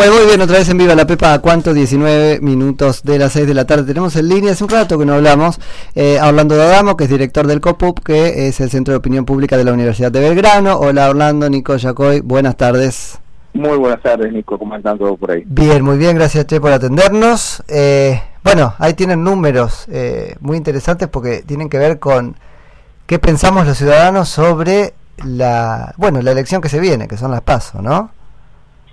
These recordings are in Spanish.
Bueno, muy bien, otra vez en Viva la Pepa, ¿a cuánto? 19 minutos de las 6 de la tarde. Tenemos en línea, hace un rato que no hablamos, eh, a Orlando Dadamo, que es director del COPUP, que es el Centro de Opinión Pública de la Universidad de Belgrano. Hola Orlando, Nico Yacoy, buenas tardes. Muy buenas tardes, Nico, ¿cómo están todos por ahí? Bien, muy bien, gracias Che por atendernos. Eh, bueno, ahí tienen números eh, muy interesantes porque tienen que ver con qué pensamos los ciudadanos sobre la, bueno, la elección que se viene, que son las PASO, ¿no?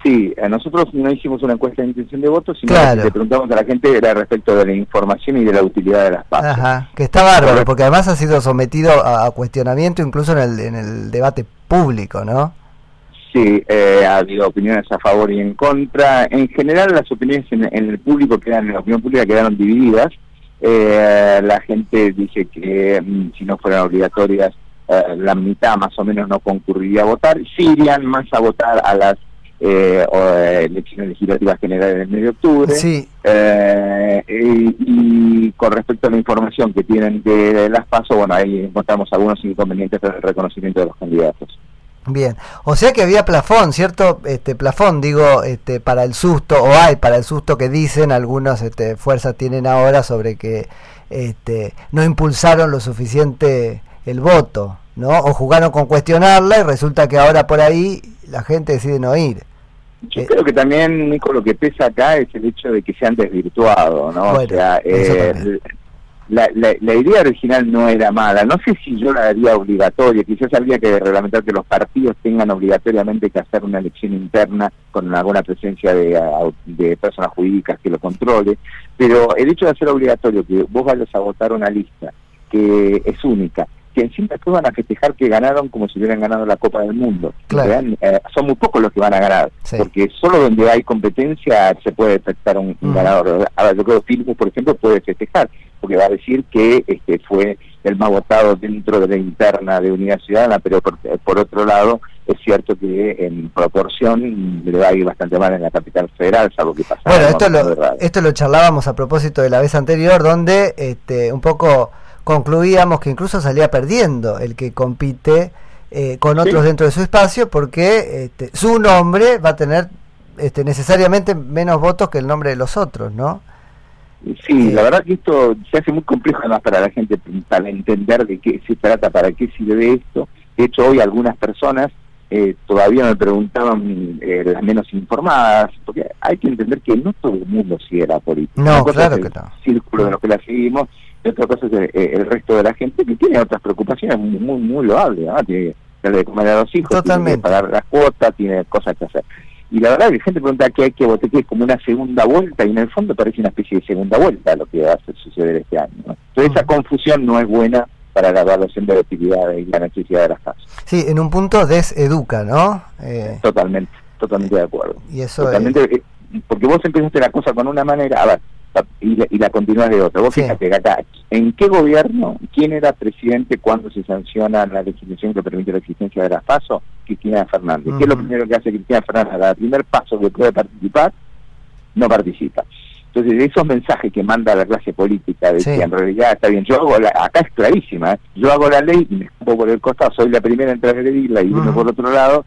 Sí, nosotros no hicimos una encuesta de intención de voto, sino Claro. que le preguntamos a la gente era respecto de la información y de la utilidad de las pasos. Ajá, que está bárbaro, porque además ha sido sometido a, a cuestionamiento incluso en el, en el debate público, ¿no? Sí, eh, ha habido opiniones a favor y en contra. En general, las opiniones en, en el público quedan, en la opinión pública quedaron divididas. Eh, la gente dice que mm, si no fueran obligatorias, eh, la mitad más o menos no concurriría a votar. Sí irían más a votar a las eh, o, eh, elecciones legislativas generales del mes de octubre. Sí, Eh, y, y con respecto a la información que tienen de, de las PASO, bueno, ahí encontramos algunos inconvenientes en el reconocimiento de los candidatos. bien. O sea que había plafón, ¿cierto? Este plafón, digo, este para el susto, o hay para el susto que dicen algunas este, fuerzas tienen ahora sobre que este, no impulsaron lo suficiente el voto, ¿no? O jugaron con cuestionarla y resulta que ahora por ahí la gente decide no ir. Yo Eh, creo que también, Nico, lo que pesa acá es el hecho de que se han desvirtuado, ¿no? Bueno, o sea, eh, la, la, la idea original no era mala. No sé si yo la haría obligatoria. Quizás habría que reglamentar que los partidos tengan obligatoriamente que hacer una elección interna con alguna presencia de, de personas jurídicas que lo controle. Pero el hecho de hacer obligatorio que vos vayas a votar una lista que es única, que encima después van a festejar que ganaron como si hubieran ganado la Copa del Mundo. Claro. Eh, son muy pocos los que van a ganar, Sí. porque solo donde hay competencia se puede detectar un, Mm. ganador. Ahora, yo creo que Filmus, por ejemplo, puede festejar, porque va a decir que este fue el más votado dentro de la interna de Unidad Ciudadana, pero por, por otro lado, es cierto que en proporción le va a ir bastante mal en la capital federal, salvo que pasa. Bueno, esto lo, esto lo charlábamos a propósito de la vez anterior, donde este, un poco concluíamos que incluso salía perdiendo el que compite eh, con otros Sí. dentro de su espacio, porque este, su nombre va a tener este, necesariamente menos votos que el nombre de los otros, ¿no? Sí, Sí. la verdad que esto se hace muy complejo además para la gente para entender de qué se trata, para qué sirve esto. De hecho, hoy algunas personas eh, todavía me preguntaban, eh, las menos informadas, porque hay que entender que no todo el mundo sigue la política. No, claro es el que no. círculo de los que la seguimos, y otra cosa es el, eh, el resto de la gente que tiene otras preocupaciones muy, muy, muy loables, ¿no? Tiene que darle de comer a los hijos, tiene que pagar las cuotas, tiene cosas que hacer. Y la verdad que la gente pregunta qué hay que votar, que es como una segunda vuelta, y en el fondo parece una especie de segunda vuelta lo que va a suceder este año. ¿no? Entonces esa Ujú. confusión no es buena para la evaluación de la utilidad y la necesidad de las casas. Sí, en un punto deseduca, ¿no? Eh, Totalmente, totalmente de acuerdo. y eso Totalmente, eh, porque vos empezaste la cosa con una manera, a ver, y la, y la continúas de otra. Vos Sí. fíjate que acá, ¿en qué gobierno, quién era presidente cuando se sanciona la legislación que permite la existencia de las PASO? Cristina Fernández. ¿Qué es lo primero que hace Cristina Fernández? Al primer paso que puede participar, no participa. Entonces, esos mensajes que manda la clase política, de Sí. que en realidad está bien, yo hago la, acá es clarísima, ¿eh? yo hago la ley y me escapo por el costado, soy la primera en transgredirla y irme Ujú. por otro lado,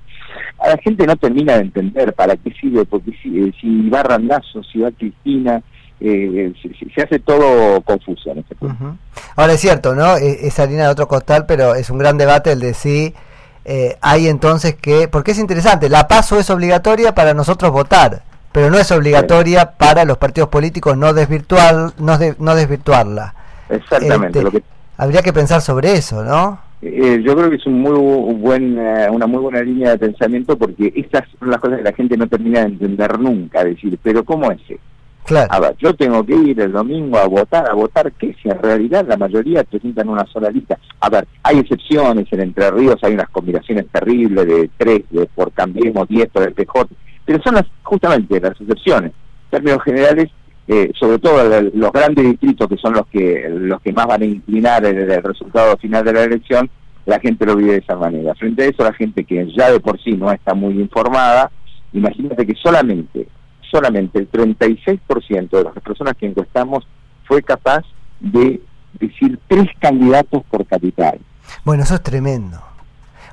a la gente no termina de entender para qué sirve, porque si, eh, si va Randazo, si va Cristina, eh, se, se- hace todo confuso en ese punto. Ahora es cierto, ¿no? E- Es harina de otro costal, pero es un gran debate el de si eh, hay entonces que... Porque es interesante, la paso es obligatoria para nosotros votar, pero no es obligatoria para los partidos políticos no, desvirtuar, no, de- no desvirtuarla. Exactamente, Este, lo que Habría que pensar sobre eso, ¿no? Eh, yo creo que es un muy bu- buen, eh, una muy buena línea de pensamiento porque estas son las cosas que la gente no termina de entender nunca, decir, pero ¿cómo es eso? Claro. A ver, yo tengo que ir el domingo a votar, a votar qué, si en realidad la mayoría presentan una sola lista. A ver, hay excepciones, en Entre Ríos hay unas combinaciones terribles de tres, de por Cambiemos, diez por el PJ, pero son las justamente las excepciones. En términos generales, eh, sobre todo los grandes distritos que son los que los que más van a inclinar el resultado final de la elección, la gente lo vive de esa manera. Frente a eso, la gente que ya de por sí no está muy informada, imagínate que solamente solamente el 36% de las personas que encuestamos fue capaz de decir tres candidatos por capital. Bueno, eso es tremendo.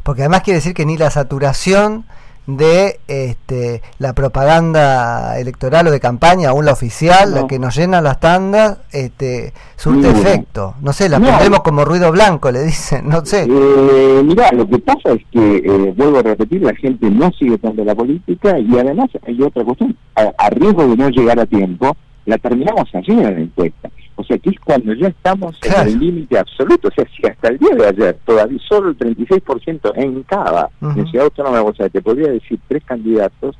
Porque además quiere decir que ni la saturación de este, la propaganda electoral o de campaña, aún la oficial, la que nos llena las tandas, este, surte efecto. No sé, la pondremos como ruido blanco, le dicen, no sé. Eh, mirá, lo que pasa es que, eh, vuelvo a repetir, la gente no sigue tanto la política y además hay otra cuestión, a, riesgo de no llegar a tiempo, la terminamos ayer en la encuesta. O sea, que es cuando ya estamos en el límite absoluto. O sea, si hasta el día de ayer todavía solo el 36% en cada uh Ciudad Autónoma, o sea, te podría decir tres candidatos,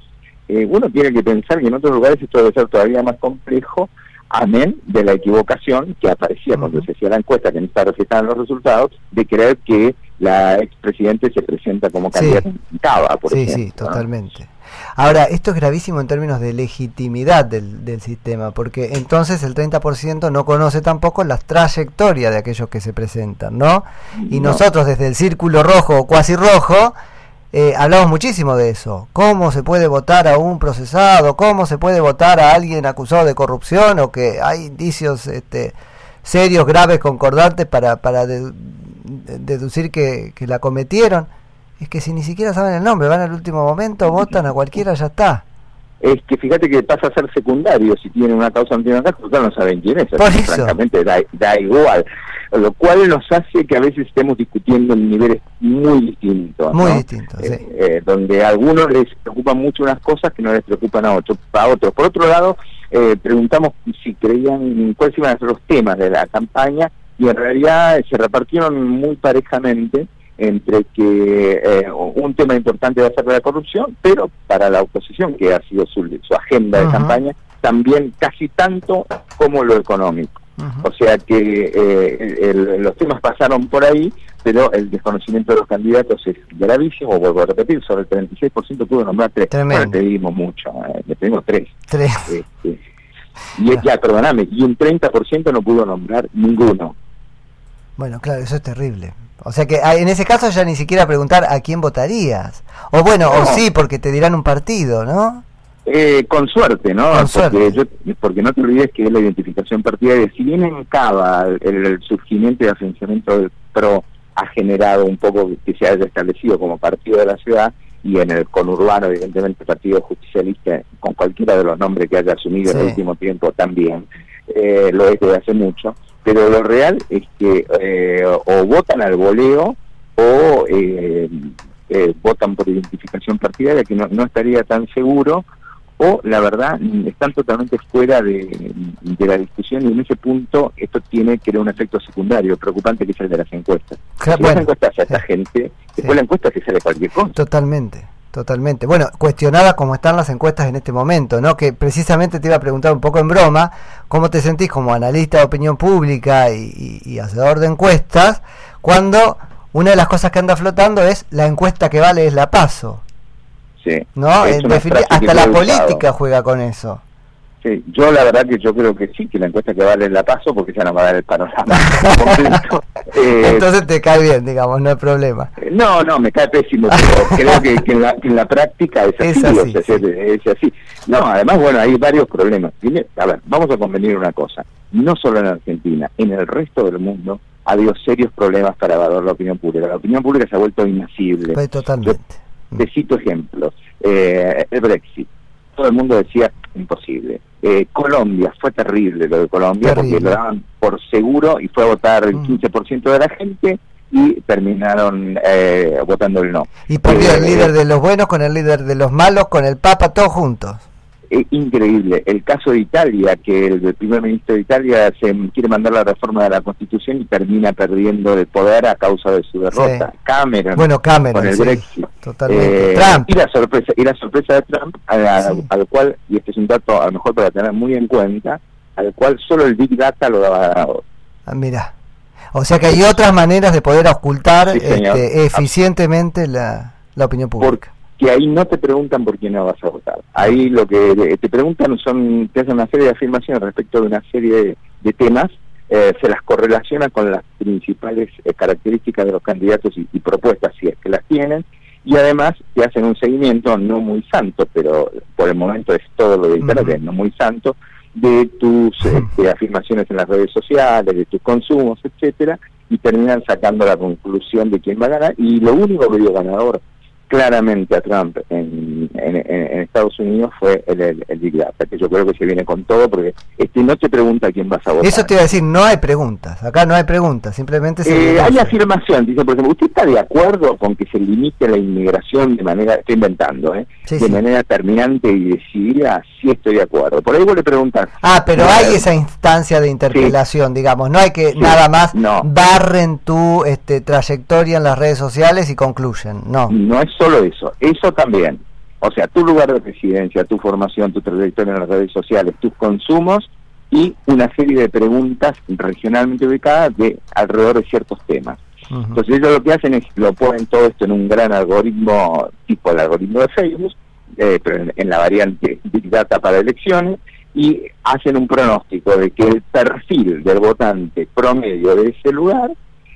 eh, uno tiene que pensar que en otros lugares esto debe ser todavía más complejo, amén de la equivocación que aparecía cuando se hacía la encuesta, que no está reflejada en los resultados, de creer que la expresidente se presenta como candidata en Cava, por ejemplo. Sí, sí, totalmente. Ahora, esto es gravísimo en términos de legitimidad del, del sistema, porque entonces el 30% no conoce tampoco las trayectorias de aquellos que se presentan, ¿no? Y nosotros desde el círculo rojo o cuasi rojo, eh, hablamos muchísimo de eso. ¿Cómo se puede votar a un procesado? ¿Cómo se puede votar a alguien acusado de corrupción o que hay indicios este, serios, graves, concordantes para, para deducir que, que la cometieron? Es que si ni siquiera saben el nombre, van al último momento, votan a cualquiera, ya está. Es que fíjate que pasa a ser secundario si tienen una causa antinatural, porque no saben quién es. Por eso. Francamente, da, igual. Lo cual nos hace que a veces estemos discutiendo en niveles muy distintos. Muy distintos, sí. Eh, eh, donde a algunos les preocupan mucho unas cosas que no les preocupan a otros. A otros. Por otro lado, eh, preguntamos si creían cuáles iban a ser los temas de la campaña y en realidad se repartieron muy parejamente entre que eh, un tema importante va a ser la corrupción, pero para la oposición, que ha sido su, agenda de campaña, también casi tanto como lo económico. O sea que eh, los temas pasaron por ahí, pero el desconocimiento de los candidatos es gravísimo, vuelvo a repetir, sobre el 36% pudo nombrar tres. Bueno, te dimos mucho, eh, le pedimos tres. Tres. Este, y es ya, perdóname, y un 30% no pudo nombrar ninguno. Bueno, claro, eso es terrible. O sea que ah, en ese caso ya ni siquiera preguntar a quién votarías. O bueno, o sí, porque te dirán un partido, ¿no? Eh, con suerte, ¿no? porque, porque no te olvides que es la identificación partidaria. Si bien en Cava el, surgimiento y afianzamiento del PRO ha generado un poco que se haya establecido como partido de la ciudad, y en el conurbano, evidentemente, el Partido Justicialista, con cualquiera de los nombres que haya asumido en el último tiempo también, eh, lo es desde hace mucho pero lo real es que eh, o votan al voleo o eh, eh, votan por identificación partidaria, que no, estaría tan seguro, o la verdad están totalmente fuera de, la discusión y en ese punto esto tiene que un efecto secundario preocupante que es el de las encuestas. Si las encuestas a esta gente, después la encuesta se sale cualquier cosa. Totalmente. Totalmente. Bueno, cuestionada como están las encuestas en este momento, ¿no? Que precisamente te iba a preguntar un poco en broma, ¿cómo te sentís como analista de opinión pública y, hacedor de encuestas cuando una de las cosas que anda flotando es la encuesta que vale es la paso? Sí. ¿No? hasta la política juega con eso. Sí, yo la verdad que yo creo que sí, que la encuesta que vale la paso porque ya no va a dar el panorama eh, Entonces te cae bien, digamos, no hay problema. Eh, no, no, me cae pésimo, pero creo que, en la, práctica es así. Es así, No, además, bueno, hay varios problemas. A ver, vamos a convenir una cosa. No solo en Argentina, en el resto del mundo ha habido serios problemas para evaluar la opinión pública. La opinión pública se ha vuelto inasible. Pues totalmente. te cito ejemplos. Eh, el Brexit. Todo el mundo decía, imposible. Eh, Colombia, fue terrible lo de Colombia, porque lo daban por seguro y fue a votar el 15% mm. de la gente y terminaron eh, votando el no. Y perdió el eh, líder de los buenos con el líder de los malos, con el Papa, todos juntos. Es increíble. El caso de Italia, que el, primer ministro de Italia se quiere mandar la reforma de la Constitución y termina perdiendo el poder a causa de su derrota. Cameron, bueno, Cameron, con el Brexit. Totalmente. Eh, Trump. Y la sorpresa, y la sorpresa de Trump, al cual, y este es un dato a lo mejor para tener muy en cuenta, al cual solo el Big Data lo daba ganador. Ah, mira. O sea que hay otras maneras de poder ocultar este, eficientemente la, la opinión pública que ahí no te preguntan por quién no vas a votar. Ahí lo que te preguntan son, te hacen una serie de afirmaciones respecto de una serie de, temas, eh, se las correlaciona con las principales eh, características de los candidatos y, propuestas, si es que las tienen, y además te hacen un seguimiento no muy santo, pero por el momento es todo lo de Internet, no muy santo, de tus este, afirmaciones en las redes sociales, de tus consumos, etcétera, y terminan sacando la conclusión de quién va a ganar, y lo único que dio ganador claramente a Trump en, en, Estados Unidos fue el, el, Big Data, que yo creo que se viene con todo, porque este no te pregunta quién vas a votar. Eso te iba a decir, no hay preguntas, acá no hay preguntas, simplemente se... Eh, hay afirmación, dice, por ejemplo, ¿usted está de acuerdo con que se limite la inmigración de manera, estoy inventando, ¿eh? de manera terminante y decidida? Sí estoy de acuerdo. Por ahí vos le preguntas... Ah, pero hay esa instancia de interpelación, digamos, no hay que nada más barren tu este, trayectoria en las redes sociales y concluyen, no. No es solo eso, eso también. O sea, tu lugar de residencia, tu formación, tu trayectoria en las redes sociales, tus consumos y una serie de preguntas regionalmente ubicadas de alrededor de ciertos temas. Entonces ellos lo que hacen es lo ponen todo esto en un gran algoritmo tipo el algoritmo de Facebook, eh, pero en, la variante Big Data para elecciones, y hacen un pronóstico de que el perfil del votante promedio de ese lugar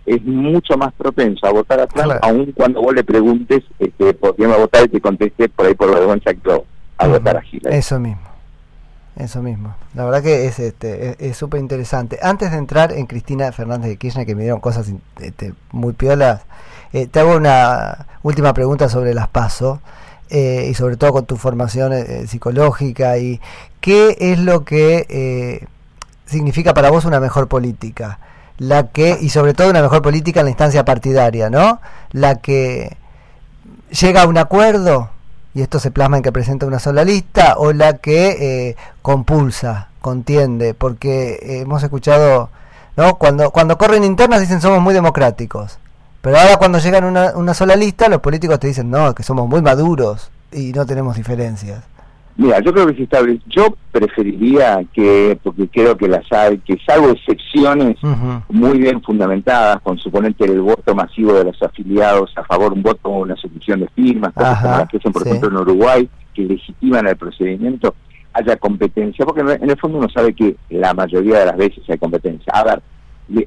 es mucho más propenso a votar a Trump, aun cuando vos le preguntes este, por quién va a votar y te conteste por ahí por la vergüenza que a votar a Hillary. Eso mismo. Eso mismo. La verdad que es este es súper interesante. Antes de entrar en Cristina Fernández de Kirchner, que me dieron cosas este, muy piolas, eh, te hago una última pregunta sobre las PASO eh, y sobre todo con tu formación eh, psicológica y qué es lo que significa para vos una mejor política la que, y sobre todo una mejor política en la instancia partidaria, ¿no? La que llega a un acuerdo, y esto se plasma en que presenta una sola lista, o la que eh, compulsa, contiende, porque hemos escuchado, ¿no? Cuando, cuando corren internas dicen somos muy democráticos, pero ahora cuando llegan una, una sola lista, los políticos te dicen, no, que somos muy maduros y no tenemos diferencias. Mira, yo creo que si estable. Yo preferiría que, porque creo que las hay, que salvo excepciones muy bien fundamentadas, con suponente el voto masivo de los afiliados a favor, un voto o una suscripción de firmas, cosas como las que hacen, por ejemplo, en Uruguay, que legitiman el procedimiento, haya competencia, porque en el fondo uno sabe que la mayoría de las veces hay competencia. A ver,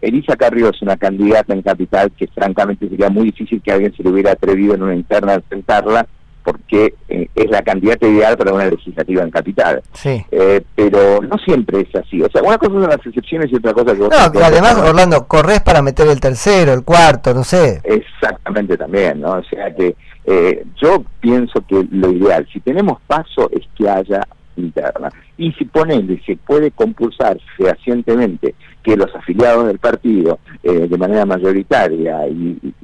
Elisa Carrió es una candidata en capital que francamente sería muy difícil que alguien se le hubiera atrevido en una interna a enfrentarla porque eh, es la candidata ideal para una legislativa en capital. Sí. Eh, pero no siempre es así. O sea, una cosa son las excepciones y otra cosa que... No, además, Orlando, corres para meter el tercero, el cuarto, no sé. Exactamente también, ¿no? O sea que eh, yo pienso que lo ideal, si tenemos paso, es que haya interna. Y si ponele, se puede compulsar fehacientemente que los afiliados del partido, de manera mayoritaria y,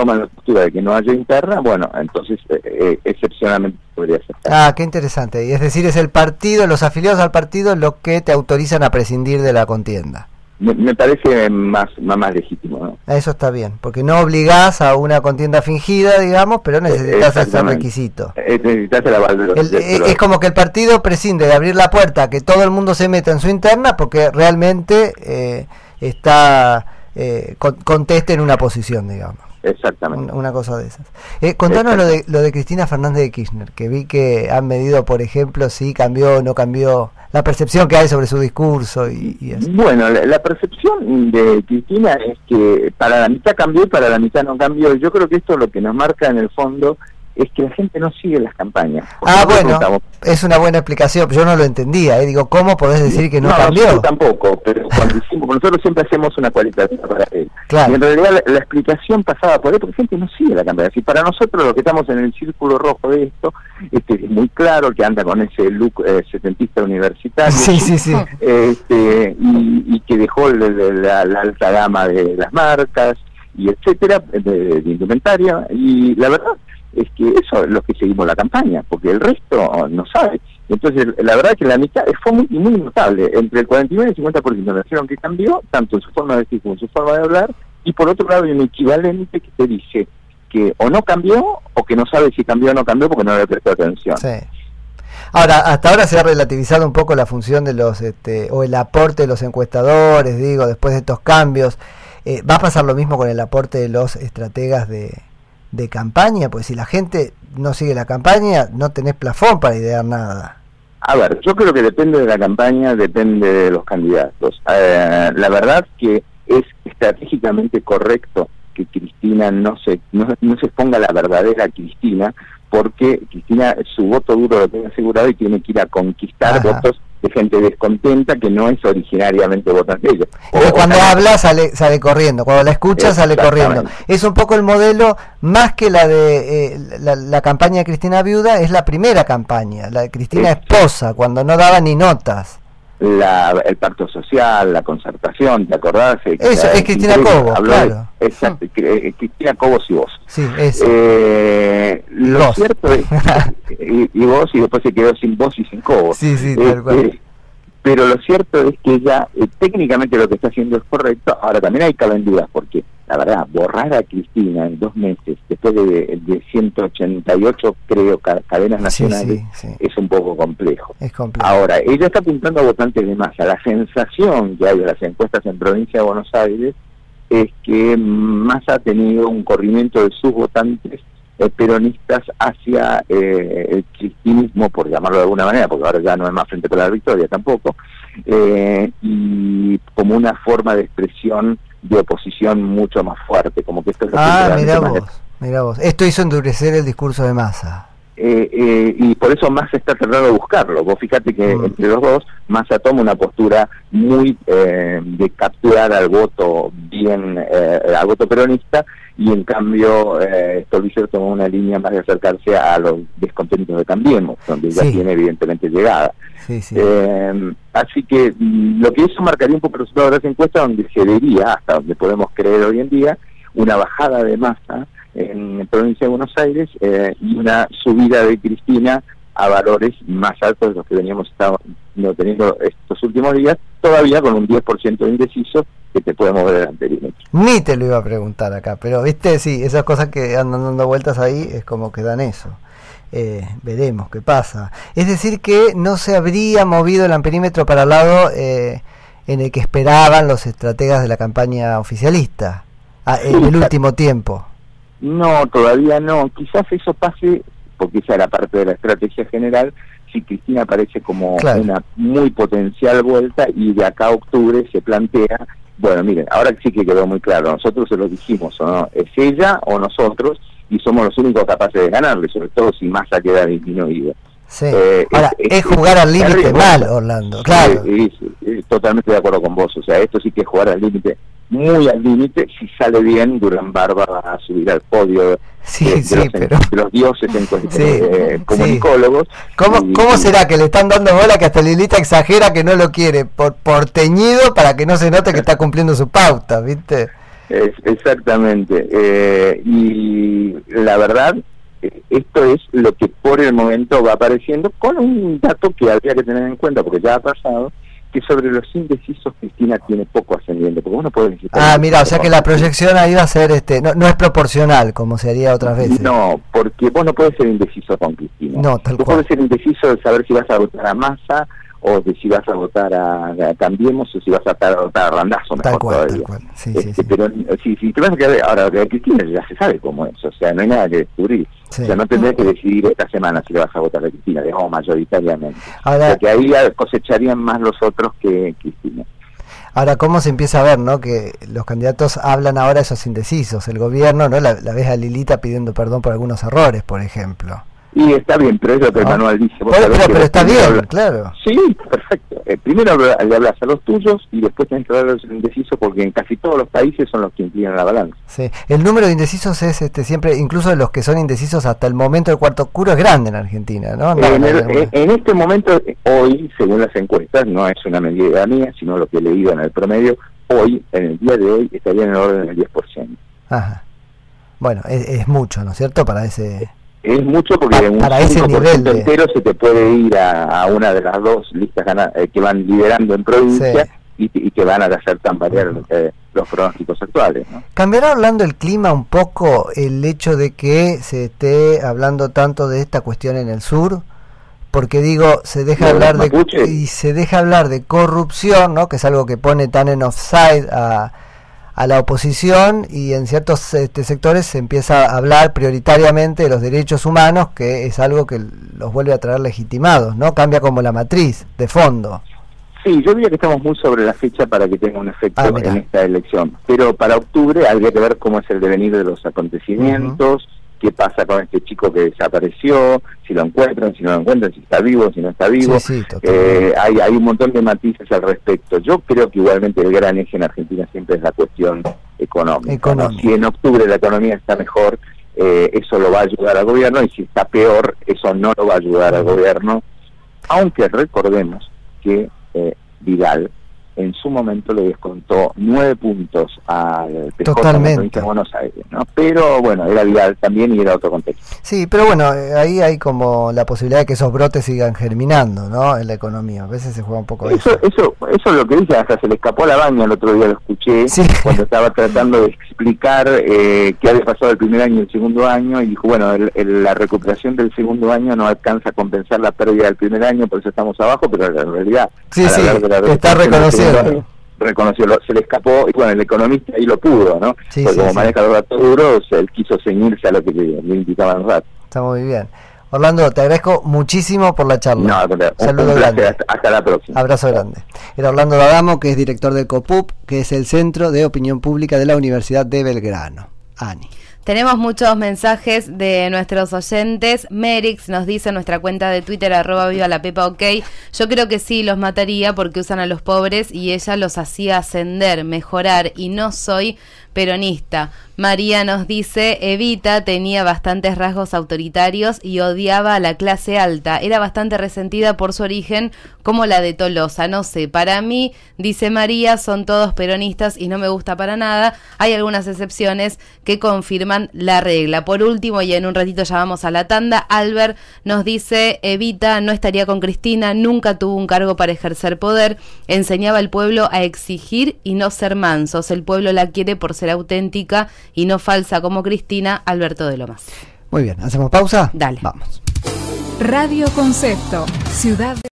toman la postura de que no haya interna, bueno, entonces eh, eh, excepcionalmente podría ser. Ah, qué interesante. Y es decir, es el partido, los afiliados al partido, lo que te autorizan a prescindir de la contienda. Me, parece más, más, legítimo. ¿no? Eso está bien, porque no obligás a una contienda fingida, digamos, pero necesitas ese requisito. necesitas el Es como que el partido prescinde de abrir la puerta, que todo el mundo se meta en su interna, porque realmente eh, está eh, conteste en una posición, digamos. Exactamente. Una, cosa de esas. Eh, contanos lo de, lo de Cristina Fernández de Kirchner, que vi que han medido, por ejemplo, si cambió o no cambió la percepción que hay sobre su discurso y, Bueno, la, percepción de Cristina es que para la mitad cambió y para la mitad no cambió. Yo creo que esto es lo que nos marca en el fondo es que la gente no sigue las campañas. Ah, bueno, es una buena explicación. Yo no lo entendía. ¿eh? Digo, ¿cómo podés decir que no, cambió? No, tampoco, pero cuando hicimos, nosotros siempre hacemos una cualitativa para él. Y en realidad la, explicación pasaba por él, porque la gente no sigue la campaña. Y para nosotros, los que estamos en el círculo rojo de esto, este, es muy claro que anda con ese look eh, setentista universitario. Sí, sí, sí. Este, y, que dejó la, alta gama de las marcas y etcétera, de, de indumentaria. Y la verdad es que eso es lo que seguimos la campaña, porque el resto no sabe. Entonces, la verdad es que la mitad fue muy, muy notable. Entre el 49 y el 50% de la que cambió, tanto en su forma de decir como en su forma de hablar, y por otro lado hay un equivalente que te dice que o no cambió o que no sabe si cambió o no cambió porque no le prestó atención. Ahora, hasta ahora se ha relativizado un poco la función de los, este, o el aporte de los encuestadores, digo, después de estos cambios. Eh, ¿Va a pasar lo mismo con el aporte de los estrategas de, de campaña, pues si la gente no sigue la campaña, no tenés plafón para idear nada. A ver, yo creo que depende de la campaña, depende de los candidatos. Eh, la verdad que es estratégicamente correcto que Cristina no se no, se ponga la verdadera Cristina, porque Cristina su voto duro lo tiene asegurado y tiene que ir a conquistar votos de gente descontenta que no es originariamente votante de ellos. Cuando habla sale, sale corriendo, cuando la escucha sale corriendo. Es un poco el modelo, más que la de eh, la, campaña de Cristina Viuda, es la primera campaña, la de Cristina Esposa, cuando no daba ni notas. La, el pacto social, la concertación, ¿te acordás? Eso, es Cristina Cobos, claro. exacto, eh, Cristina Cobos y vos. Sí, eso. Eh, lo cierto es, y, vos, y después se quedó sin vos y sin Cobos. Sí, sí, tal este, cual pero lo cierto es que ella eh, técnicamente lo que está haciendo es correcto. Ahora también hay caben dudas porque la verdad borrar a Cristina en dos meses después de, de 188 creo cadenas nacionales es un poco complejo. Es complejo. Ahora ella está apuntando a votantes de masa. La sensación que hay de las encuestas en provincia de Buenos Aires es que Massa ha tenido un corrimiento de sus votantes peronistas hacia eh, el cristinismo, por llamarlo de alguna manera, porque ahora ya no es más Frente para la Victoria tampoco, eh, y como una forma de expresión de oposición mucho más fuerte, como que esto es Ah, mira vos, mira vos. Esto hizo endurecer el discurso de masa. Y por eso Massa está tratando de buscarlo. Vos fíjate que mm. entre los dos, Massa toma una postura muy de capturar al voto bien, al voto peronista, y en cambio eh, Stolbizer tomó una línea más de acercarse a los descontentos de Cambiemos, donde ya tiene evidentemente llegada. Eh, así que mm, lo que eso marcaría un poco el resultado de las encuestas, donde se vería, hasta donde podemos creer hoy en día, una bajada de masa en provincia de Buenos Aires eh, y una subida de Cristina a valores más altos de los que veníamos estado, teniendo estos últimos días, todavía con un 10% de indeciso que te puede mover anteriormente. Ni te lo iba a preguntar acá, pero viste, sí, esas cosas que andan dando vueltas ahí es como que dan eso. Eh, veremos qué pasa. Es decir, que no se habría movido el amperímetro para el lado eh, en el que esperaban los estrategas de la campaña oficialista ah, en el último tiempo. No, todavía no. Quizás eso pase, porque esa era parte de la estrategia general, si Cristina aparece como una muy potencial vuelta y de acá a octubre se plantea bueno, miren, ahora sí que quedó muy claro, nosotros se lo dijimos, ¿no? Es ella o nosotros y somos los únicos capaces de ganarle, sobre todo si Massa queda disminuido. Sí. Eh, ahora, es, jugar al límite mal, Orlando, claro. Sí, totalmente de acuerdo con vos, o sea, esto sí que es jugar al límite muy al límite. Si sale bien, Durán Barba va a subir al podio de, los, dioses en, eh, comunicólogos. ¿Cómo, ¿Cómo será que le están dando bola que hasta Lilita exagera que no lo quiere por, por teñido para que no se note que está cumpliendo su pauta, ¿viste? Es, exactamente. Eh, y la verdad, esto es lo que por el momento va apareciendo con un dato que habría que tener en cuenta porque ya ha pasado que sobre los indecisos Cristina tiene poco ascendiente, porque uno puede Ah, mira, o sea que la proyección ahí va a ser, este, no, no es proporcional como se haría otras veces. No, porque vos no puedes ser indeciso con Cristina. No, tal vos cual. puedes ser indeciso de saber si vas a votar a Massa o de si vas a votar a, Cambiemos o si vas a votar a Randazo, mejor tal cual, todavía. Tal cual. Sí, sí, sí, Pero si, si te vas a quedar, ahora, Cristina ya se sabe cómo es, o sea, no hay nada que descubrir. O sea, no tendrás que decidir esta semana si le vas a votar a Cristina, digamos, mayoritariamente. Ahora, Porque ahí cosecharían más los otros que Cristina. Ahora, ¿cómo se empieza a ver, no? Que los candidatos hablan ahora de esos indecisos. El gobierno, ¿no? La, la ves a Lilita pidiendo perdón por algunos errores, por ejemplo. Y está bien, pero es lo que el manual dice. pero, está bien, claro. Sí, perfecto. Eh, primero le hablas a los tuyos y después tienes que hablar a los indecisos porque en casi todos los países son los que inclinan la balanza. Sí, el número de indecisos es este siempre, incluso de los que son indecisos hasta el momento del cuarto oscuro es grande en Argentina, ¿no? en, este momento, hoy, según las encuestas, no es una medida mía, sino lo que he leído en el promedio, hoy, en el día de hoy, estaría en el orden del 10%. Ajá. Bueno, es, es mucho, ¿no es cierto? Para ese es mucho porque en un para ese nivel entero se te puede ir a, una de las dos listas eh, que van liderando en provincia y, que van a hacer tambalear eh, los pronósticos actuales. ¿no? ¿Cambiará hablando el clima un poco el hecho de que se esté hablando tanto de esta cuestión en el sur? Porque digo, se deja hablar de y se deja hablar de corrupción, ¿no? Que es algo que pone tan en offside a a la oposición y en ciertos este, sectores se empieza a hablar prioritariamente de los derechos humanos, que es algo que los vuelve a traer legitimados, ¿no? Cambia como la matriz de fondo. Sí, yo diría que estamos muy sobre la fecha para que tenga un efecto ah, en esta elección, pero para octubre habría que ver cómo es el devenir de los acontecimientos, qué pasa con este chico que desapareció, si lo encuentran, si no lo encuentran, si está vivo, si no está vivo. Eh, hay, hay un montón de matices al respecto. Yo creo que igualmente el gran eje en Argentina siempre es la cuestión económica. Si en octubre la economía está mejor, eh, eso lo va a ayudar al gobierno y si está peor, eso no lo va a ayudar al gobierno. Aunque recordemos que eh, Vidal en su momento le descontó nueve puntos al PJ Totalmente. de Buenos Aires, ¿no? Pero bueno, era Vidal también y era otro contexto. Sí, pero bueno, eh, ahí hay como la posibilidad de que esos brotes sigan germinando, ¿no? En la economía. A veces se juega un poco eso. Eso, eso, es lo que dice, hasta se le escapó la baña el otro día, lo escuché, cuando estaba tratando de explicar eh, qué había pasado el primer año y el segundo año, y dijo, bueno, la recuperación del segundo año no alcanza a compensar la pérdida del primer año, por eso estamos abajo, pero en realidad... Sí, sí, está reconocido reconoció, se le escapó, y bueno, el economista ahí lo pudo, ¿no? Porque como maneja los datos duros, él quiso ceñirse a lo que le, indicaban los Está muy bien. Orlando, te agradezco muchísimo por la charla. No, Saludos grande. Hasta, la próxima. Abrazo grande. Era Orlando D'Adamo, que es director del COPUP, que es el Centro de Opinión Pública de la Universidad de Belgrano. Ani. Tenemos muchos mensajes de nuestros oyentes. Merix nos dice en nuestra cuenta de Twitter, arroba viva la pepa ok. Yo creo que sí los mataría porque usan a los pobres y ella los hacía ascender, mejorar y no soy peronista. María nos dice, Evita tenía bastantes rasgos autoritarios y odiaba a la clase alta. Era bastante resentida por su origen como la de Tolosa. No sé, para mí, dice María, son todos peronistas y no me gusta para nada. Hay algunas excepciones que confirman la regla. Por último, y en un ratito ya vamos a la tanda, Albert nos dice, Evita no estaría con Cristina, nunca tuvo un cargo para ejercer poder, enseñaba al pueblo a exigir y no ser mansos. El pueblo la quiere por ser auténtica y no falsa como Cristina Alberto de Lomas. Muy bien, ¿hacemos pausa? Dale. Vamos. Radio Concepto, Ciudad de